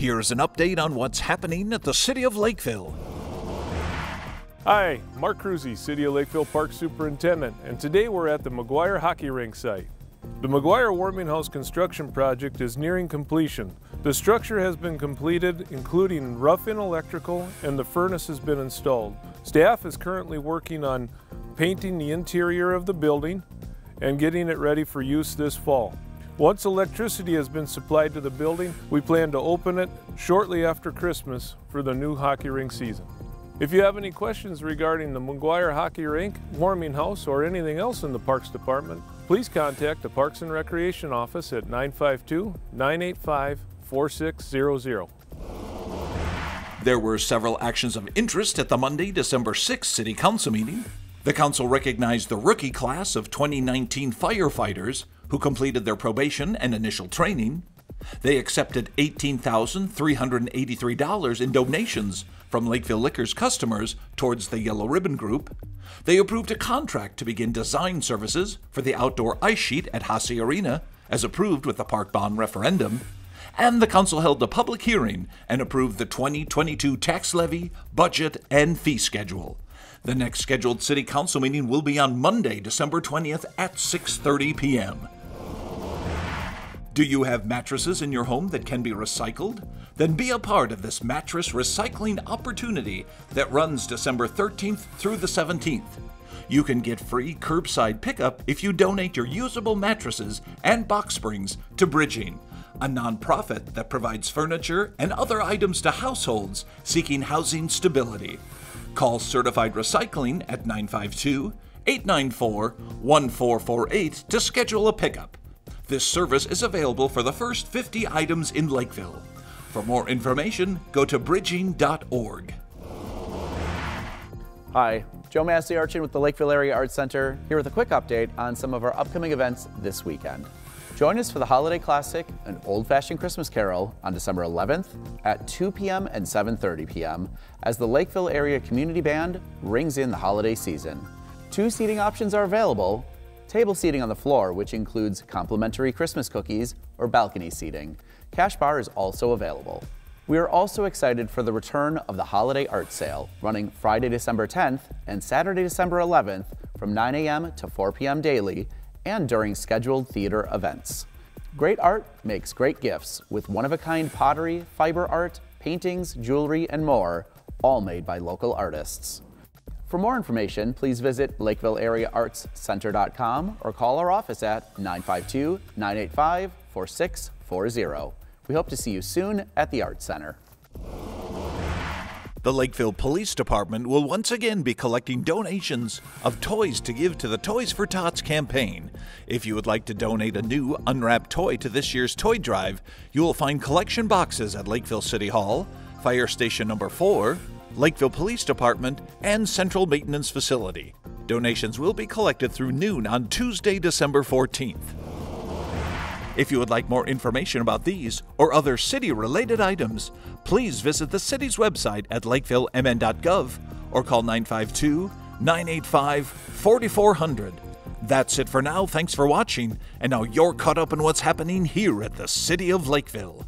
Here's an update on what's happening at the City of Lakeville. Hi, Mark Cruzy, City of Lakeville Park Superintendent, and today we're at the McGuire Hockey Rink site. The McGuire Warming House construction project is nearing completion. The structure has been completed, including rough-in electrical, and the furnace has been installed. Staff is currently working on painting the interior of the building and getting it ready for use this fall. Once electricity has been supplied to the building, we plan to open it shortly after Christmas for the new hockey rink season. If you have any questions regarding the McGuire Hockey Rink, Warming House, or anything else in the Parks Department, please contact the Parks and Recreation Office at 952 985 4600. There were several actions of interest at the Monday, December 6th City Council meeting. The Council recognized the rookie class of 2019 firefighters who completed their probation and initial training. They accepted $18,383 in donations from Lakeville Liquors customers towards the Yellow Ribbon Group. They approved a contract to begin design services for the outdoor ice sheet at Hasse Arena, as approved with the Park Bond referendum. And the Council held a public hearing and approved the 2022 tax levy, budget, and fee schedule. The next scheduled City Council meeting will be on Monday, December 20th at 6:30 p.m. Do you have mattresses in your home that can be recycled? Then be a part of this mattress recycling opportunity that runs December 13th through the 17th. You can get free curbside pickup if you donate your usable mattresses and box springs to Bridging, a nonprofit that provides furniture and other items to households seeking housing stability. Call Certified Recycling at 952 894 1448 to schedule a pickup. This service is available for the first 50 items in Lakeville. For more information, go to bridging.org. Hi, Joe Massey Archin with the Lakeville Area Arts Center, here with a quick update on some of our upcoming events this weekend. Join us for the Holiday Classic, an old-fashioned Christmas carol, on December 11th at 2 p.m. and 7.30 p.m. as the Lakeville Area Community Band rings in the holiday season. Two seating options are available, table seating on the floor, which includes complimentary Christmas cookies or balcony seating. Cash bar is also available. We are also excited for the return of the Holiday Art Sale, running Friday, December 10th and Saturday, December 11th from 9 a.m. to 4 p.m. daily and during scheduled theater events. Great art makes great gifts with one-of-a-kind pottery, fiber art, paintings, jewelry, and more, all made by local artists. For more information, please visit LakevilleAreaArtsCenter.com or call our office at 952 985 4640. We hope to see you soon at the Arts Center. The Lakeville Police Department will once again be collecting donations of toys to give to the Toys for Tots campaign. If you would like to donate a new unwrapped toy to this year's toy drive, you will find collection boxes at Lakeville City Hall, Fire Station Number 4, Lakeville Police Department, and Central Maintenance Facility. Donations will be collected through noon on Tuesday, December 14th. If you would like more information about these or other city related items, please visit the city's website at lakevillemn.gov or call 952 985 4400. That's it for now. Thanks for watching. And now you're caught up in what's happening here at the City of Lakeville.